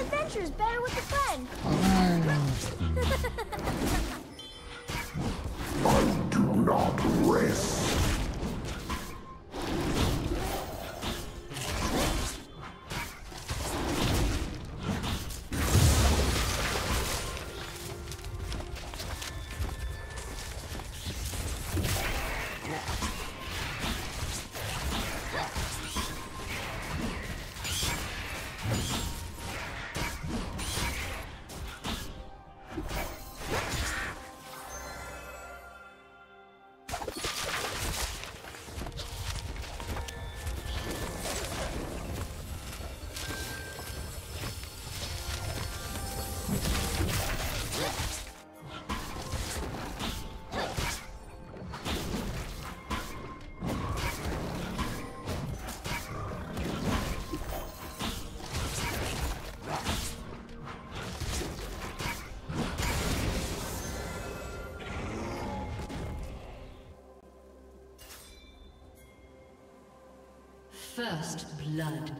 adventure's better with a friend. I do not rest. First blood.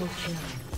Triple kill.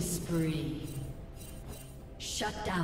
Spree. Shut down.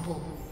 Unstoppable. A